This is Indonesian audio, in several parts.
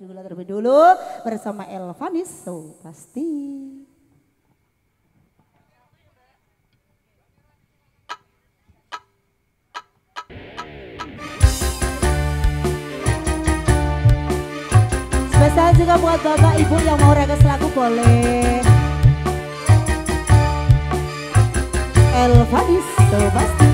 dulu terlebih dulu bersama Elvanis so pasti. Spesial juga buat bapak ibu yang mau request lagu boleh. Elvanis so pasti.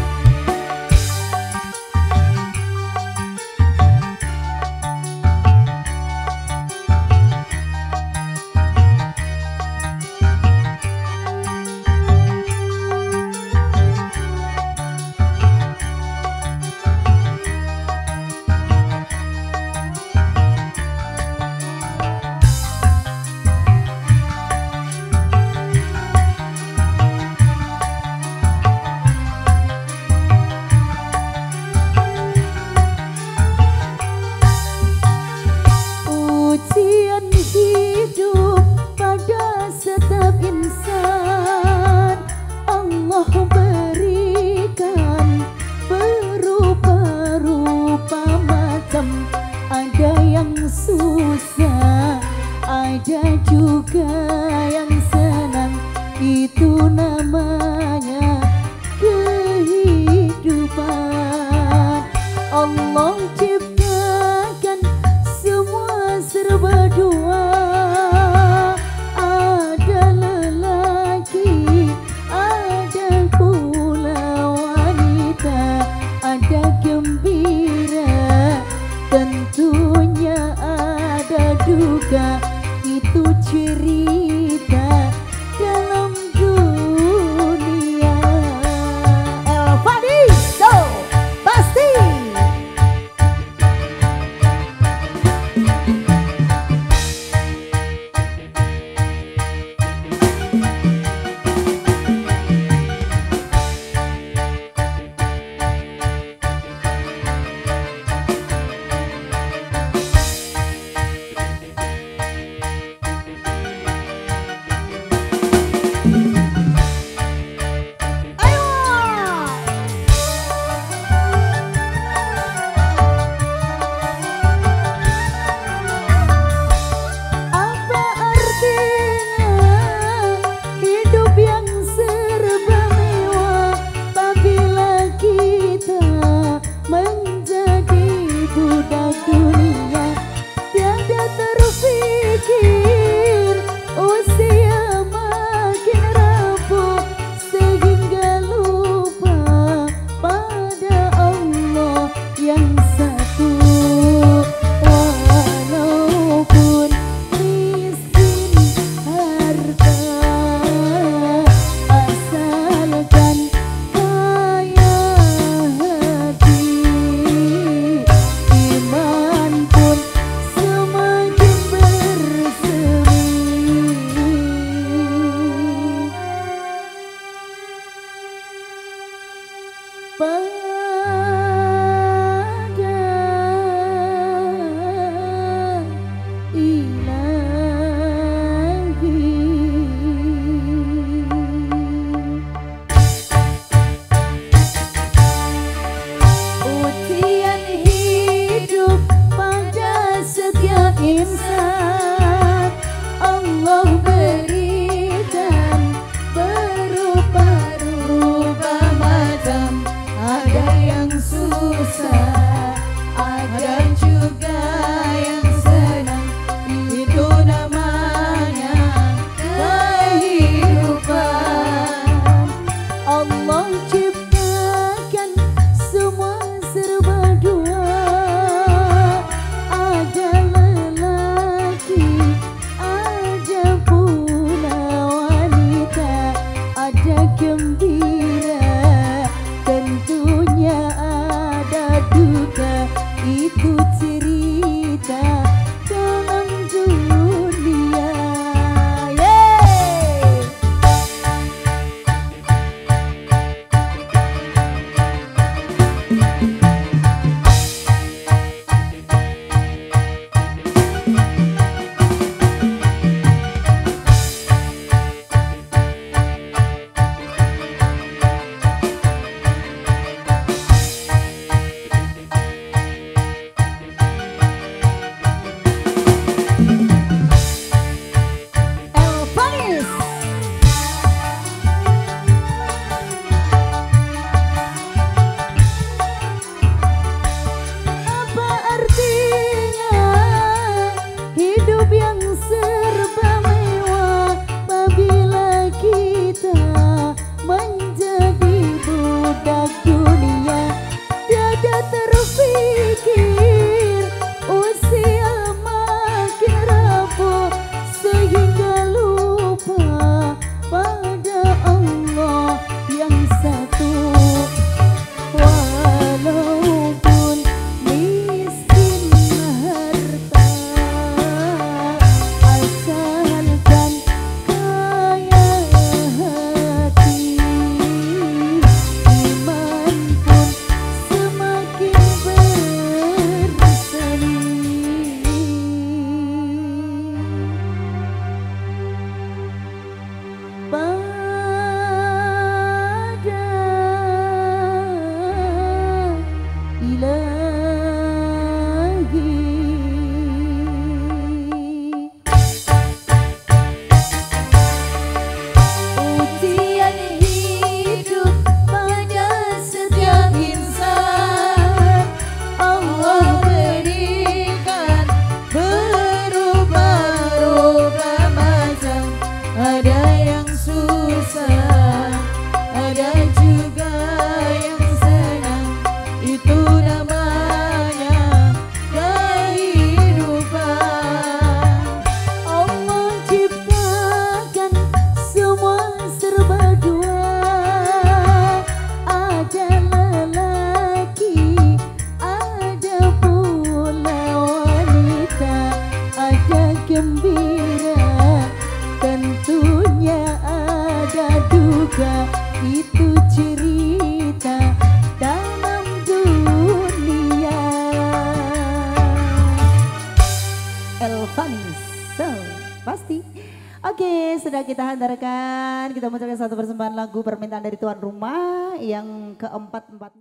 Sudah kita hantarkan. Kita munculkan satu persembahan lagu permintaan dari tuan rumah yang keempat-empatnya.